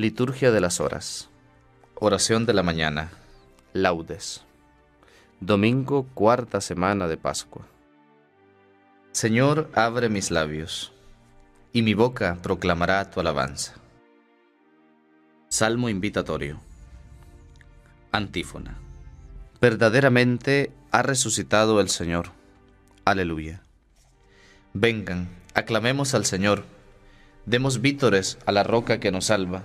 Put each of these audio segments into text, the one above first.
Liturgia de las Horas. Oración de la mañana. Laudes. Domingo, cuarta semana de Pascua. Señor, abre mis labios, y mi boca proclamará tu alabanza. Salmo invitatorio. Antífona. Verdaderamente ha resucitado el Señor. Aleluya. Vengan, aclamemos al Señor, demos vítores a la roca que nos salva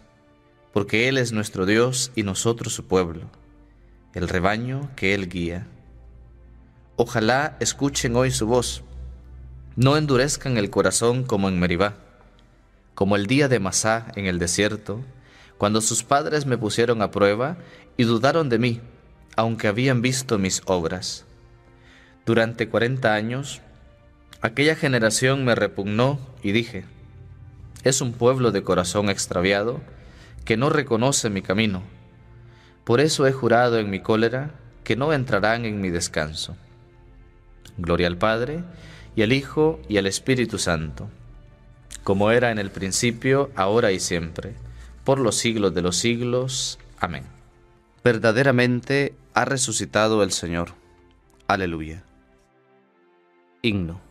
porque Él es nuestro Dios y nosotros su pueblo, el rebaño que Él guía. Ojalá escuchen hoy su voz, no endurezcan el corazón como en Meribá, como el día de Masá en el desierto, cuando sus padres me pusieron a prueba y dudaron de mí, aunque habían visto mis obras. Durante cuarenta años, aquella generación me repugnó y dije, es un pueblo de corazón extraviado, que no reconoce mi camino. Por eso he jurado en mi cólera que no entrarán en mi descanso. Gloria al Padre, y al Hijo, y al Espíritu Santo, como era en el principio, ahora y siempre, por los siglos de los siglos. Amén. Verdaderamente ha resucitado el Señor. Aleluya. Himno.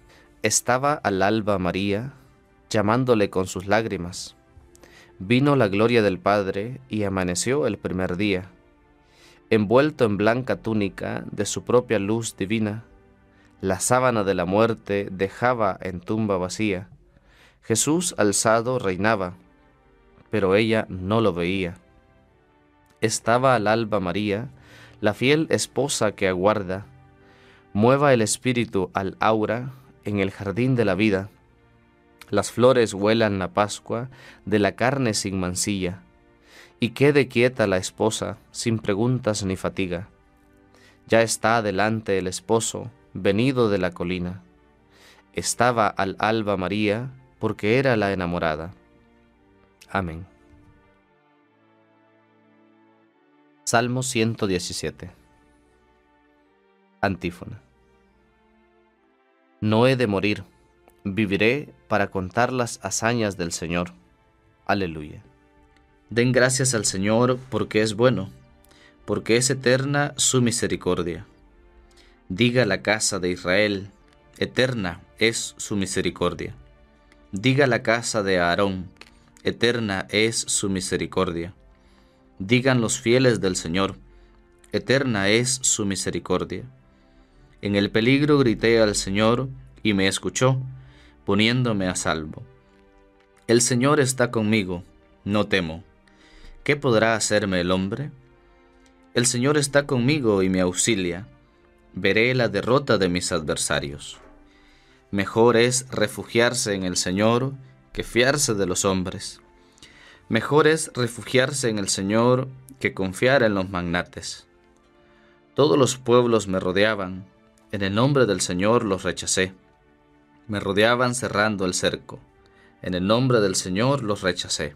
Estaba al alba María, llamándole con sus lágrimas Vino la gloria del Padre y amaneció el primer día. Envuelto en blanca túnica de su propia luz divina, la sábana de la muerte dejaba en tumba vacía. Jesús alzado reinaba, pero ella no lo veía. Estaba al alba María, la fiel esposa que aguarda, mueva el espíritu al aura en el jardín de la vida las flores huelan la Pascua de la carne sin mancilla, y quede quieta la esposa sin preguntas ni fatiga. Ya está delante el esposo, venido de la colina. Estaba al alba María, porque era la enamorada. Amén. Salmo 117 Antífona No he de morir Viviré para contar las hazañas del Señor. Aleluya. Den gracias al Señor porque es bueno, porque es eterna su misericordia. Diga la casa de Israel, eterna es su misericordia. Diga la casa de Aarón, eterna es su misericordia. Digan los fieles del Señor, eterna es su misericordia. En el peligro grité al Señor y me escuchó poniéndome a salvo. El Señor está conmigo, no temo. ¿Qué podrá hacerme el hombre? El Señor está conmigo y me auxilia. Veré la derrota de mis adversarios. Mejor es refugiarse en el Señor que fiarse de los hombres. Mejor es refugiarse en el Señor que confiar en los magnates. Todos los pueblos me rodeaban, en el nombre del Señor los rechacé me rodeaban cerrando el cerco. En el nombre del Señor los rechacé.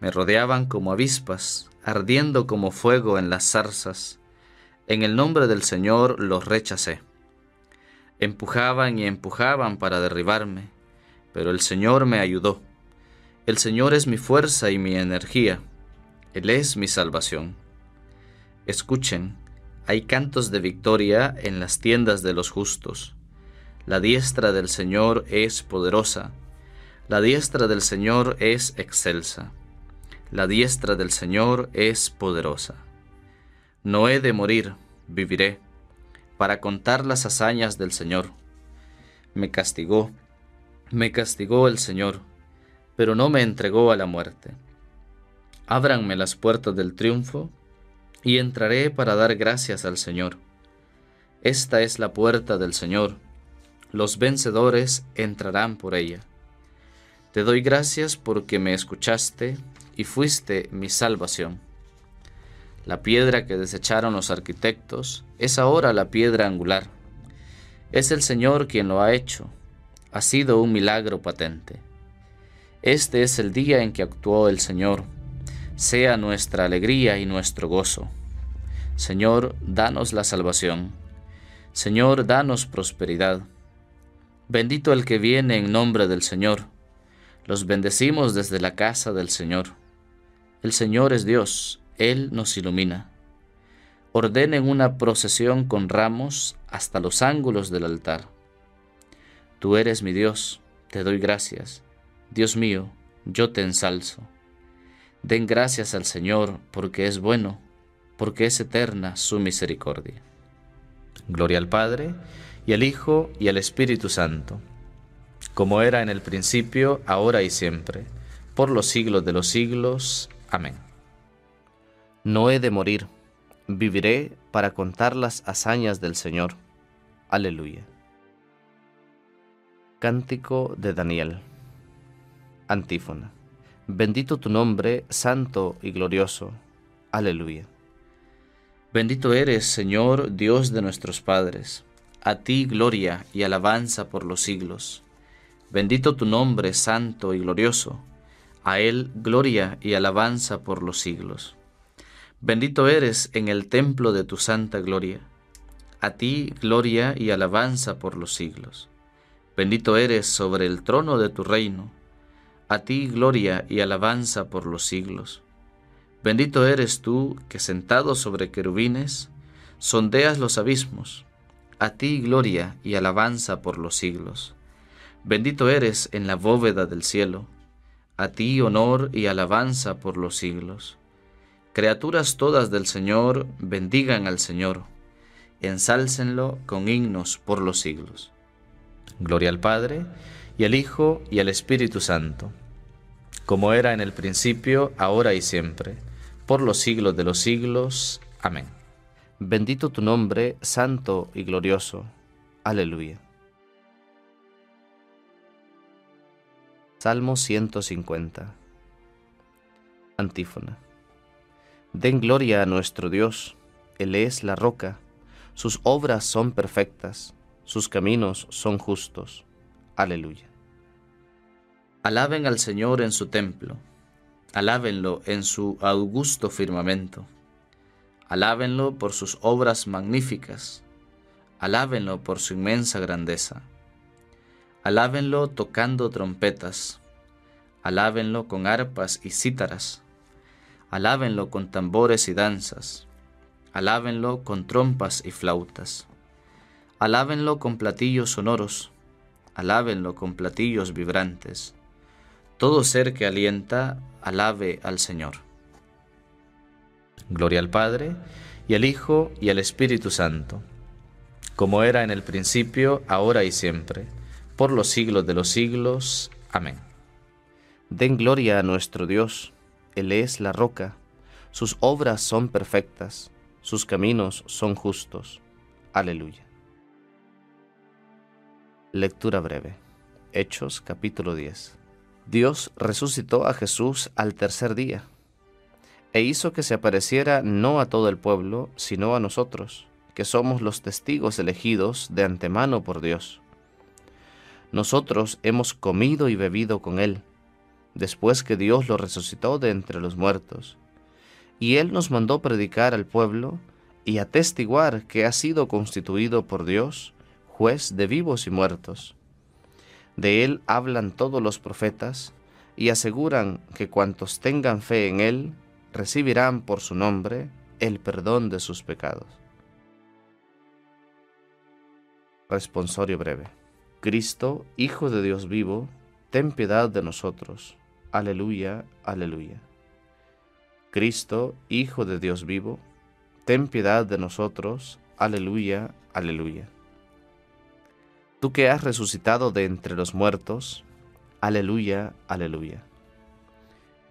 Me rodeaban como avispas, ardiendo como fuego en las zarzas. En el nombre del Señor los rechacé. Empujaban y empujaban para derribarme, pero el Señor me ayudó. El Señor es mi fuerza y mi energía. Él es mi salvación. Escuchen, hay cantos de victoria en las tiendas de los justos. La diestra del Señor es poderosa, la diestra del Señor es excelsa, la diestra del Señor es poderosa. No he de morir, viviré, para contar las hazañas del Señor. Me castigó, me castigó el Señor, pero no me entregó a la muerte. Ábranme las puertas del triunfo, y entraré para dar gracias al Señor. Esta es la puerta del Señor los vencedores entrarán por ella. Te doy gracias porque me escuchaste y fuiste mi salvación. La piedra que desecharon los arquitectos es ahora la piedra angular. Es el Señor quien lo ha hecho. Ha sido un milagro patente. Este es el día en que actuó el Señor. Sea nuestra alegría y nuestro gozo. Señor, danos la salvación. Señor, danos prosperidad. Bendito el que viene en nombre del Señor. Los bendecimos desde la casa del Señor. El Señor es Dios, Él nos ilumina. Ordenen una procesión con ramos hasta los ángulos del altar. Tú eres mi Dios, te doy gracias. Dios mío, yo te ensalzo. Den gracias al Señor, porque es bueno, porque es eterna su misericordia. Gloria al Padre, y al Hijo, y al Espíritu Santo, como era en el principio, ahora y siempre, por los siglos de los siglos. Amén. No he de morir, viviré para contar las hazañas del Señor. Aleluya. Cántico de Daniel. Antífona. Bendito tu nombre, santo y glorioso. Aleluya. Bendito eres, Señor, Dios de nuestros padres. A ti gloria y alabanza por los siglos. Bendito tu nombre, santo y glorioso. A él gloria y alabanza por los siglos. Bendito eres en el templo de tu santa gloria. A ti gloria y alabanza por los siglos. Bendito eres sobre el trono de tu reino. A ti gloria y alabanza por los siglos. Bendito eres tú que sentado sobre querubines, sondeas los abismos. A ti gloria y alabanza por los siglos. Bendito eres en la bóveda del cielo. A ti honor y alabanza por los siglos. Criaturas todas del Señor, bendigan al Señor. Ensálcenlo con himnos por los siglos. Gloria al Padre, y al Hijo, y al Espíritu Santo, como era en el principio, ahora y siempre por los siglos de los siglos. Amén. Bendito tu nombre, santo y glorioso. Aleluya. Salmo 150. Antífona. Den gloria a nuestro Dios, Él es la roca, sus obras son perfectas, sus caminos son justos. Aleluya. Alaben al Señor en su templo Alábenlo en su augusto firmamento. Alábenlo por sus obras magníficas. Alábenlo por su inmensa grandeza. Alábenlo tocando trompetas. Alábenlo con arpas y cítaras. Alábenlo con tambores y danzas. Alábenlo con trompas y flautas. Alábenlo con platillos sonoros. Alábenlo con platillos vibrantes. Todo ser que alienta, alabe al Señor. Gloria al Padre, y al Hijo, y al Espíritu Santo, como era en el principio, ahora y siempre, por los siglos de los siglos. Amén. Den gloria a nuestro Dios, Él es la roca, sus obras son perfectas, sus caminos son justos. Aleluya. Lectura breve. Hechos capítulo 10. Dios resucitó a Jesús al tercer día e hizo que se apareciera no a todo el pueblo, sino a nosotros, que somos los testigos elegidos de antemano por Dios. Nosotros hemos comido y bebido con Él, después que Dios lo resucitó de entre los muertos, y Él nos mandó predicar al pueblo y atestiguar que ha sido constituido por Dios juez de vivos y muertos de él hablan todos los profetas y aseguran que cuantos tengan fe en él recibirán por su nombre el perdón de sus pecados. Responsorio breve. Cristo, Hijo de Dios vivo, ten piedad de nosotros. Aleluya, aleluya. Cristo, Hijo de Dios vivo, ten piedad de nosotros. Aleluya, aleluya. Tú que has resucitado de entre los muertos, aleluya, aleluya.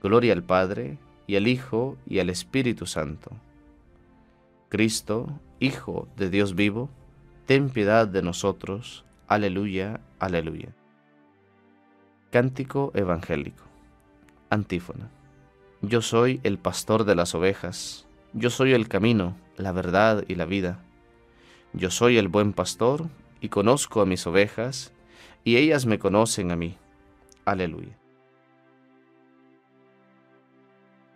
Gloria al Padre, y al Hijo, y al Espíritu Santo. Cristo, Hijo de Dios vivo, ten piedad de nosotros, aleluya, aleluya. Cántico Evangélico. Antífona. Yo soy el pastor de las ovejas, yo soy el camino, la verdad y la vida. Yo soy el buen pastor y conozco a mis ovejas, y ellas me conocen a mí. Aleluya.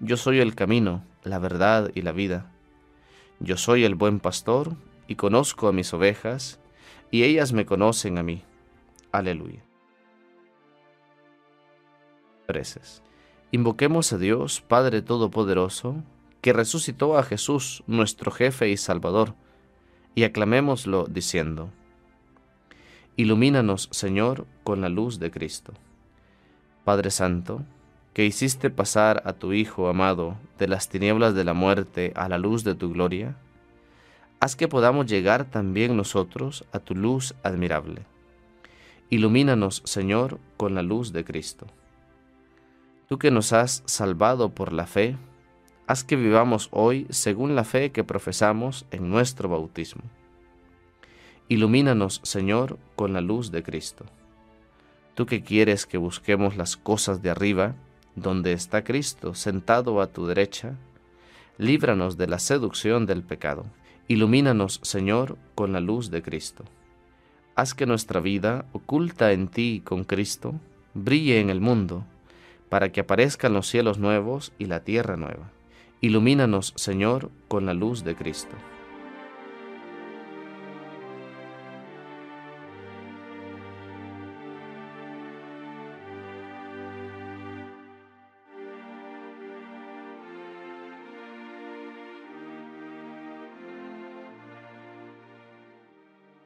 yo soy el camino, la verdad y la vida. Yo soy el buen pastor, y conozco a mis ovejas, y ellas me conocen a mí. Aleluya. Preces. Invoquemos a Dios, Padre Todopoderoso, que resucitó a Jesús, nuestro jefe y Salvador, y aclamémoslo diciendo, Ilumínanos, Señor, con la luz de Cristo. Padre Santo, que hiciste pasar a tu Hijo amado de las tinieblas de la muerte a la luz de tu gloria, haz que podamos llegar también nosotros a tu luz admirable. Ilumínanos, Señor, con la luz de Cristo. Tú que nos has salvado por la fe, haz que vivamos hoy según la fe que profesamos en nuestro bautismo. Ilumínanos, Señor, con la luz de Cristo. Tú que quieres que busquemos las cosas de arriba, donde está Cristo sentado a tu derecha, líbranos de la seducción del pecado. Ilumínanos, Señor, con la luz de Cristo. Haz que nuestra vida, oculta en ti con Cristo, brille en el mundo, para que aparezcan los cielos nuevos y la tierra nueva Ilumínanos, Señor, con la luz de Cristo.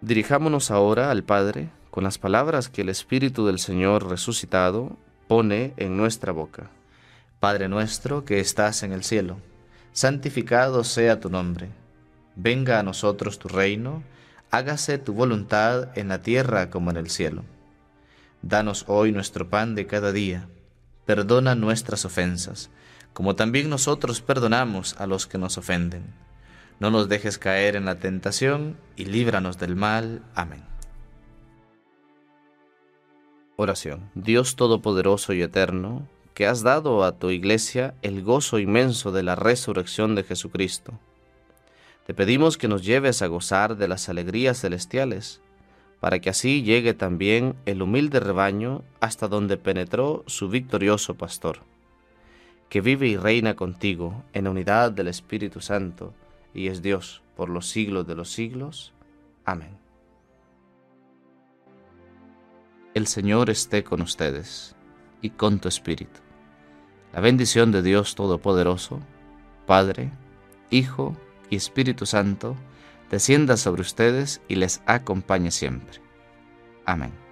Dirijámonos ahora al Padre con las palabras que el Espíritu del Señor resucitado pone en nuestra boca. Padre nuestro que estás en el cielo, santificado sea tu nombre. Venga a nosotros tu reino, hágase tu voluntad en la tierra como en el cielo. Danos hoy nuestro pan de cada día. Perdona nuestras ofensas, como también nosotros perdonamos a los que nos ofenden. No nos dejes caer en la tentación y líbranos del mal. Amén. Oración. Dios Todopoderoso y Eterno, que has dado a tu iglesia el gozo inmenso de la resurrección de Jesucristo. Te pedimos que nos lleves a gozar de las alegrías celestiales, para que así llegue también el humilde rebaño hasta donde penetró su victorioso pastor, que vive y reina contigo en la unidad del Espíritu Santo, y es Dios por los siglos de los siglos. Amén. El Señor esté con ustedes y con tu espíritu. La bendición de Dios Todopoderoso, Padre, Hijo y Espíritu Santo, descienda sobre ustedes y les acompañe siempre. Amén.